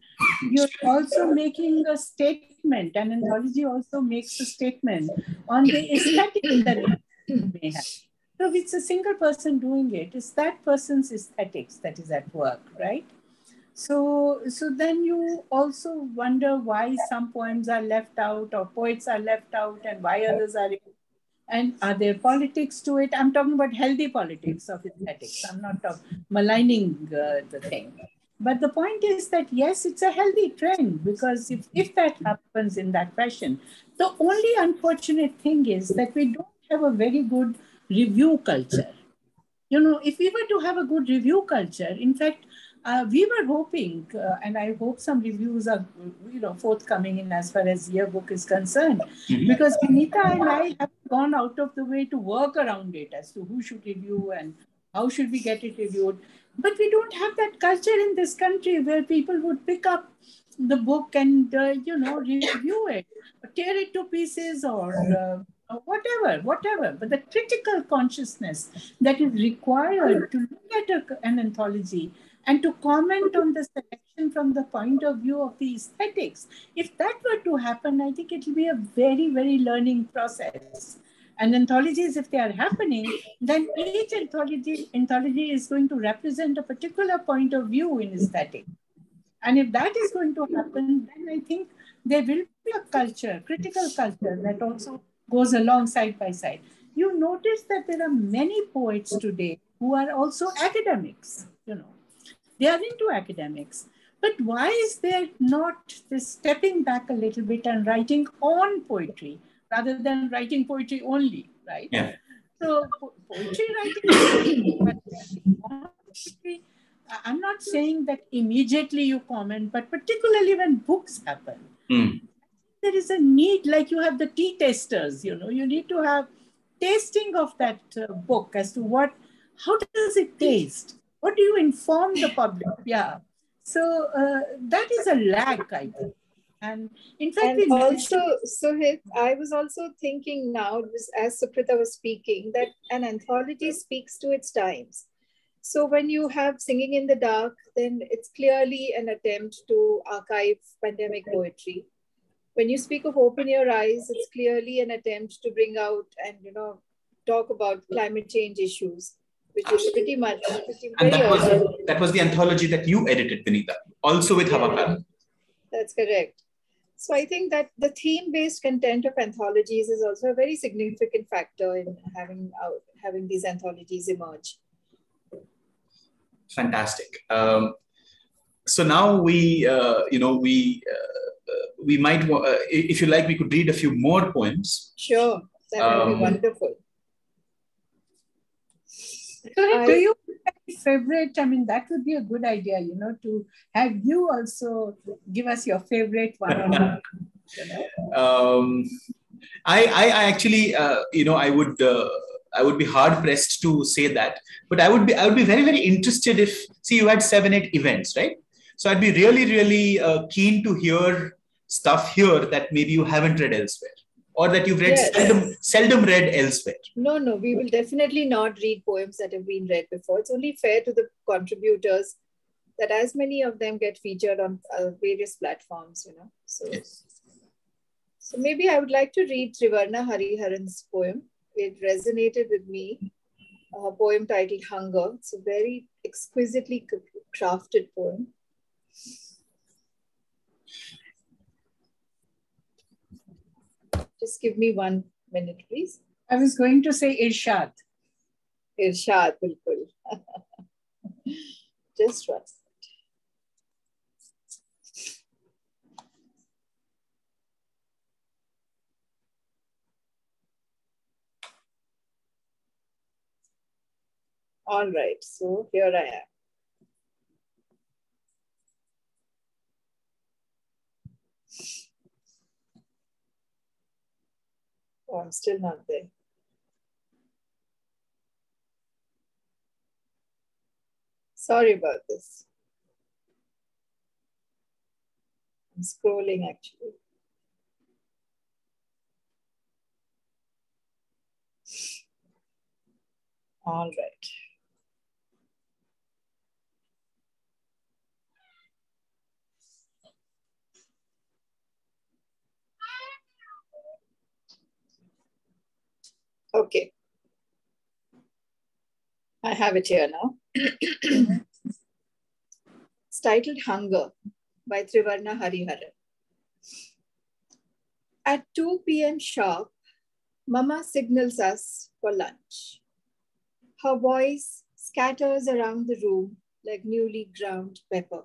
you're also making a statement. An anthology also makes a statement on the aesthetic that you may have. So if it's a single person doing it, it's that person's aesthetics that is at work, right? So, so then you also wonder why some poems are left out or poets are left out and why others are in. And are there politics to it? I'm talking about healthy politics of aesthetics. I'm not talk- maligning uh, the thing. But the point is that yes, it's a healthy trend because if, if that happens in that fashion, the only unfortunate thing is that we don't have a very good review culture. You know, if we were to have a good review culture, in fact, uh, we were hoping, uh, and I hope some reviews are, you know, forthcoming in as far as yearbook is concerned, Mhm. because Vinita and I have gone out of the way to work around it as to who should review and how should we get it reviewed. But we don't have that culture in this country where people would pick up the book and, uh, you know, review it, tear it to pieces or uh, or whatever, whatever. But the critical consciousness that is required to look at a, an anthology and to comment on the selection from the point of view of the aesthetics. If that were to happen, I think it will be a very, very learning process And anthologies, if they are happening, then each anthology, anthology is going to represent a particular point of view in aesthetics. And if that is going to happen, then I think there will be a culture, critical culture that also goes along side by side. You notice that there are many poets today who are also academics, you know, they are into academics. But why is there not this stepping back a little bit and writing on poetry rather than writing poetry only, right? Yeah. So poetry writing, but poetry, I'm not saying that immediately you comment, but particularly when books happen, Mm. there is a need, like you have the tea testers, you know, you need to have tasting of that uh, book as to what, how does it taste? What do you inform the public? Yeah. So uh, that is a lag, I think. And in fact, and also Suhit, I was also thinking now, as Sukrita was speaking, that an anthology speaks to its times. So when you have Singing in the Dark, then it's clearly an attempt to archive pandemic poetry. When you speak of Open Your Eyes, it's clearly an attempt to bring out and you know talk about climate change issues, which is pretty much And that was that was the anthology that you edited, Vinita, also with Hawakal. That's correct. So I think that the theme-based content of anthologies is also a very significant factor in having out, having these anthologies emerge. Fantastic. Um, so now we, uh, you know, we uh, uh, we might, uh, if you like, we could read a few more poems. Sure, that would Um, be wonderful. So, I- do you have a favorite? I mean, that would be a good idea, you know, to have you also give us your favorite one. on one, you know? um, I, I, I actually, uh, you know, I would, uh, I would be hard pressed to say that, but I would be, I would be very, very interested if, see, you had seven, eight events, right? So I'd be really, really uh, keen to hear stuff here that maybe you haven't read elsewhere, or that you've read Yes. seldom, seldom read elsewhere. No, no, we will definitely not read poems that have been read before. It's only fair to the contributors that as many of them get featured on uh, various platforms, you know. So, Yes. so maybe I would like to read Trivarna Hariharan's poem. It resonated with me. A poem titled Hunger. It's a very exquisitely crafted poem. Just give me one minute, please. I was going to say Irshad. Irshad, bilkul. Just trust. All right, so here I am. Oh, I'm still not there. Sorry about this. I'm scrolling actually. All right. Okay. I have it here now. it's titled Hunger by Trivarna Hariharan. At 2 p.m. sharp, Mama signals us for lunch. Her voice scatters around the room like newly ground pepper.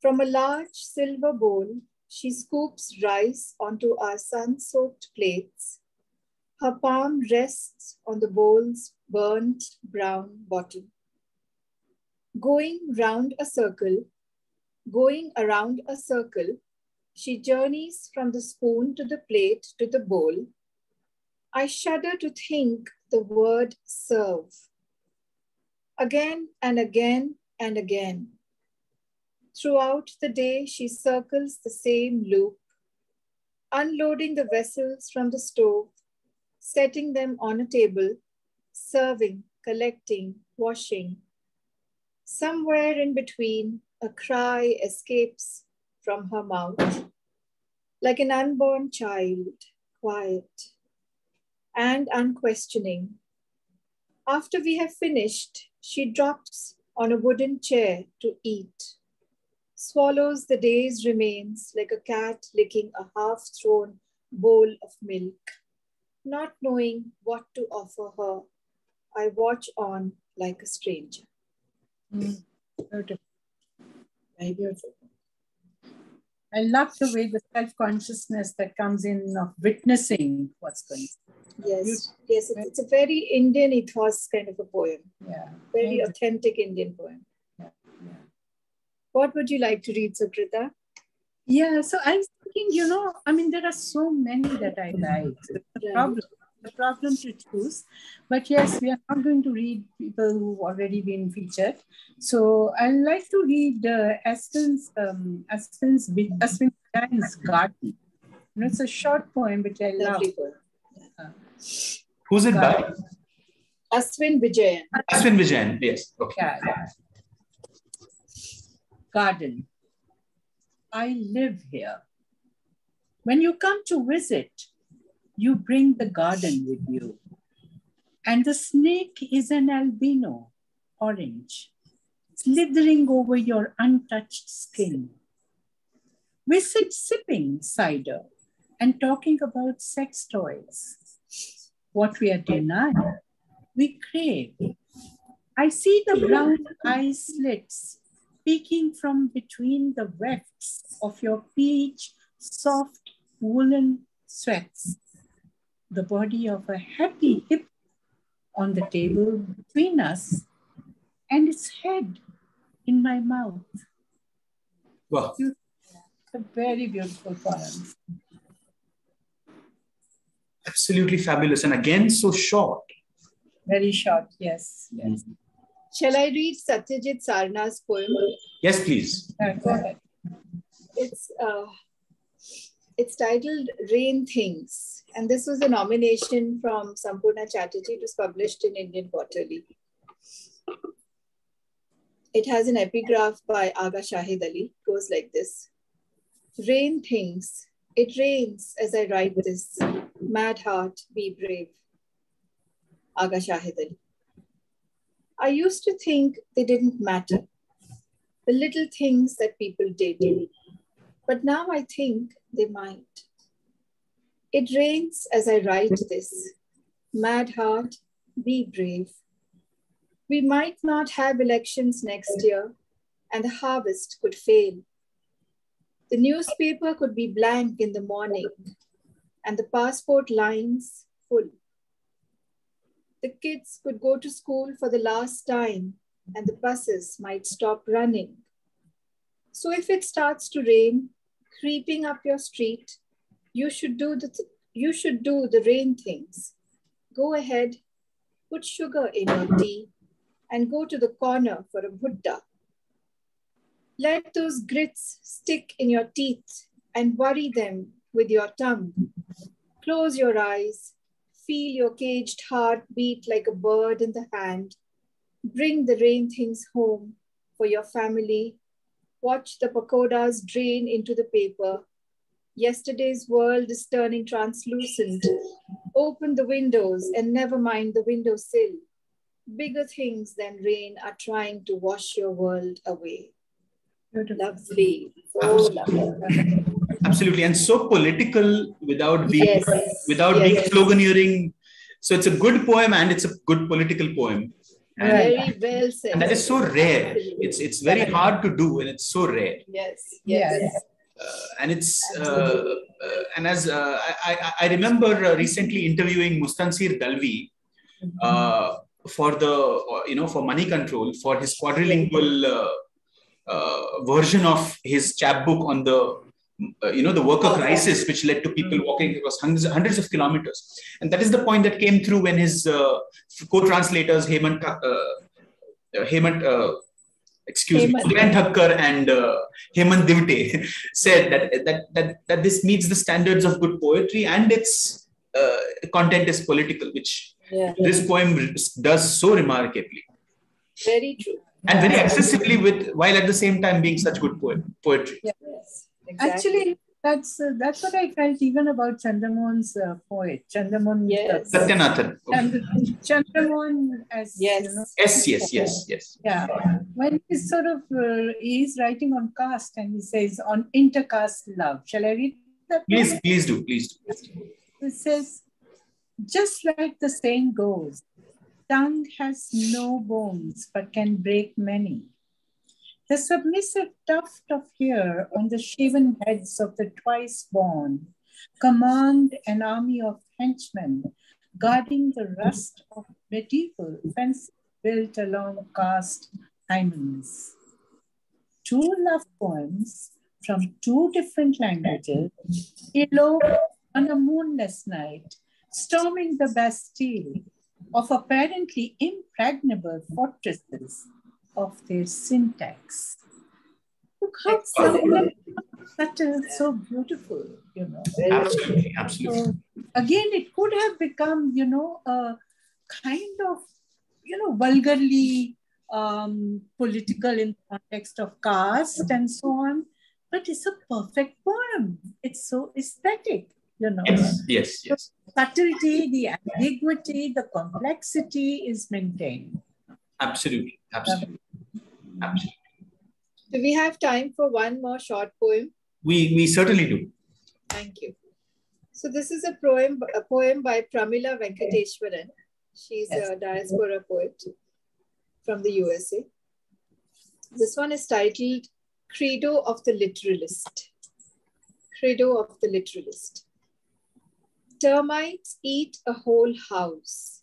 From a large silver bowl, she scoops rice onto our sun soaked plates. Her palm rests on the bowl's burnt brown bottom. Going round a circle, going around a circle, she journeys from the spoon to the plate to the bowl. I shudder to think the word serve. Again and again and again. Throughout the day, she circles the same loop, unloading the vessels from the stove, setting them on a table, serving, collecting, washing. Somewhere in between, a cry escapes from her mouth, like an unborn child, quiet, and unquestioning. After we have finished, she drops on a wooden chair to eat, swallows the day's remains like a cat licking a half thrown bowl of milk. Not knowing what to offer her, I watch on like a stranger. Mm. Beautiful. Very beautiful. I love the way the self-consciousness that comes in of witnessing what's going on. Yes, yes, it's, it's, a very Indian ethos kind of a poem. Yeah. Very authentic Indian poem. Yeah. yeah. What would you like to read, Sukrita? Yeah, so I thinking, you know, I mean, there are so many that I like. The yeah. problem the problem to choose. But yes, we are not going to read people who've already been featured. So I like to read uh, Aswin's, um, Aswin's, Aswin Garden. You know, it's a short poem which I love. Uh, Who's it by? Aswin Vijayan. Aswin Vijayan, yes. Okay. Yeah, yeah. Garden. I live here. When you come to visit, you bring the garden with you. And the snake is an albino, orange, slithering over your untouched skin. We sit sipping cider and talking about sex toys. What we are denied, we crave. I see the brown eye slits peeking from between the wefts of your peach soft woolen sweats the body of a happy hip on the table between us and its head in my mouth. Wow. A very beautiful poem. Absolutely fabulous. And again, so short. Very short, yes. yes. Shall I read Satyajit Sarna's poem? Yes, please. Uh, go ahead. It's, uh, it's titled Rain Things. And this was a nomination from Sampurna Chattarji. It was published in Indian Quarterly. It has an epigraph by Agha Shahid Ali. It goes like this. Rain things. It rains as I write this. Mad heart, be brave. Agha Shahid Ali. I used to think they didn't matter. The little things that people did. But now I think they might. It rains as I write this. Mad heart, be brave. We might not have elections next year, and the harvest could fail. The newspaper could be blank in the morning, and the passport lines full. The kids could go to school for the last time, and the buses might stop running. So if it starts to rain, creeping up your street, you should do the you should do the rain things. Go ahead, put sugar in your tea, and go to the corner for a bhutta. Let those grits stick in your teeth and worry them with your tongue. Close your eyes, feel your caged heart beat like a bird in the hand. Bring the rain things home for your family. Watch the pakodas drain into the paper Yesterday's world is turning translucent. Open the windows and never mind the windowsill. Bigger things than rain are trying to wash your world away. Lovely. So lovely. Absolutely. And so political without being yes. without yes. being sloganeering. So it's a good poem and it's a good political poem. And, very well said. And that is so rare. It's it's very hard to do and it's so rare. Yes. Yes. yes. Uh, and it's uh, uh, and as I, I remember recently interviewing Mustansir Dalvi for the you know for Moneycontrol for his quadrilingual version of his chapbook on the uh, you know the worker crisis which led to people walking across hundreds, hundreds of kilometers and that is the point that came through when his uh, co-translators hemant uh, hemant excuse Hemant. me, Suren Thakkar and uh, Hemant Divte said that, that, that, that this meets the standards of good poetry and its uh, content is political, which yeah. this poem does so remarkably. Very true. And very accessibly with, while at the same time being such good poet, poetry. Yes, exactly. Actually, that's uh, that's what I felt even about Chandramohan's uh, poet, Chandramohan. Yes. Sathyanathan. Chandra- Chandramohan as Yes. you know, Yes, yes, yes, yes. yeah. When he's sort of uh, he's writing on caste and he says on intercaste love. Shall I read that? Please, one? please do, please do. It says, just like the saying goes, tongue has no bones but can break many. The submissive tuft of hair on the shaven heads of the twice born command an army of henchmen guarding the rust of medieval fences built along caste hymens. Two love poems from two different languages elope on a moonless night, storming the Bastille of apparently impregnable fortresses of their syntax. Look how subtle, subtle, so beautiful, you know. Absolutely, absolutely. So again, it could have become, you know, a kind of, you know, vulgarly um, political in the context of caste and so on. But it's a perfect poem. It's so aesthetic, you know. Yes, yes, yes. Subtlety, the ambiguity, the complexity is maintained. Absolutely, absolutely, absolutely. Do we have time for one more short poem? We we certainly do. Thank you. So this is a poem, a poem by Pramila Venkateswaran. She's a diaspora poet from the USA. This one is titled Credo of the Literalist. Credo of the Literalist. Termites eat a whole house.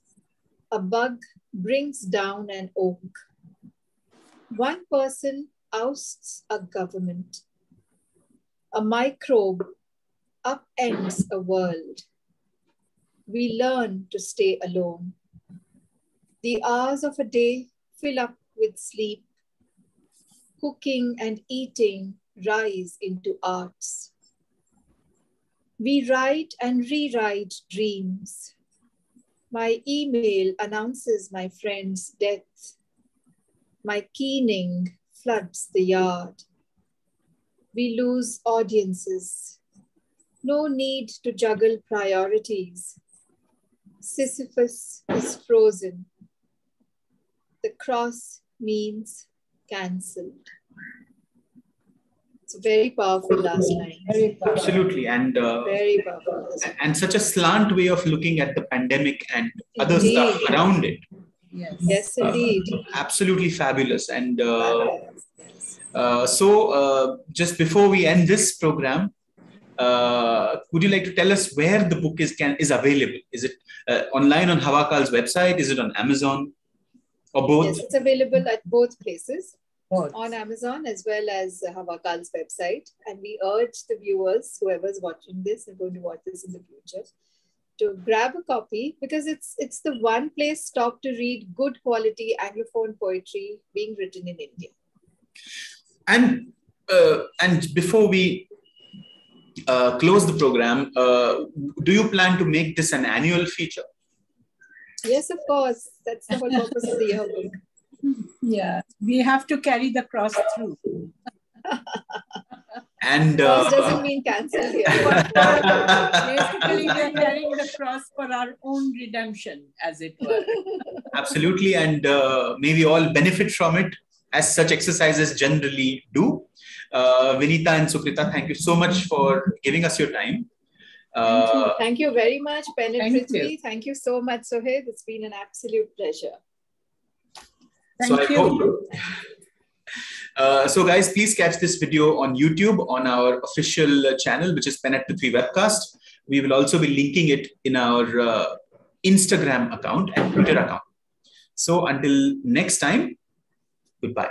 A bug brings down an oak. One person ousts a government. A microbe upends a world. We learn to stay alone. The hours of a day fill up with sleep. Cooking and eating rise into arts. We write and rewrite dreams. My email announces my friend's death. My keening floods the yard. We lose audiences. No need to juggle priorities. Sisyphus is frozen. The cross means cancelled. It's a very powerful last line. Powerful. Absolutely, and uh, Very powerful. and such a slant way of looking at the pandemic and other stuff around it. Yes. Yes, indeed. Absolutely fabulous. And uh, Yes. uh, so, uh, just before we end this program, uh, would you like to tell us where the book is can is available? Is it uh, online on Hawakal's website? Is it on Amazon, or both? Yes, it's available at both places Both. on Amazon as well as Hawakal's website. And we urge the viewers, whoever's watching this and going to watch this in the future, to grab a copy because it's it's the one place stop to read good quality Anglophone poetry being written in India. And uh, and before we uh, close the program, uh, do you plan to make this an annual feature? Yes, of course. That's the whole purpose of the yearbook. Yeah. We have to carry the cross through. And Cross uh, doesn't mean cancel here. Basically, we are carrying the cross for our own redemption, as it were. absolutely, and uh, may we all benefit from it as such exercises generally do. Uh, Vinita and Sukrita, thank you so much for giving us your time. Thank you. Uh, Thank you very much, Ben and Thank you. Prithvi. Thank you so much, Suhit. It's been an absolute pleasure. so Thank I you. Uh, so guys, please catch this video on YouTube on our official uh, channel, which is Pen at Prithvi Webcast. We will also be linking it in our uh, Instagram account and Twitter account. So until next time, goodbye.